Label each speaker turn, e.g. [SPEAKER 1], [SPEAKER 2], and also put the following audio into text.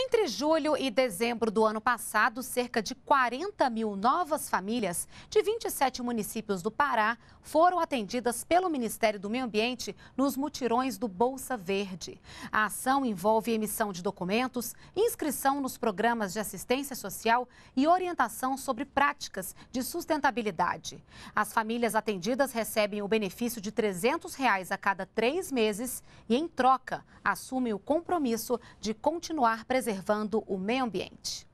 [SPEAKER 1] Entre julho e dezembro do ano passado, cerca de 40 mil novas famílias de 27 municípios do Pará foram atendidas pelo Ministério do Meio Ambiente nos mutirões do Bolsa Verde. A ação envolve emissão de documentos, inscrição nos programas de assistência social e orientação sobre práticas de sustentabilidade. As famílias atendidas recebem o benefício de 300 reais a cada três meses e, em troca, assumem o compromisso de continuar preservando o meio ambiente.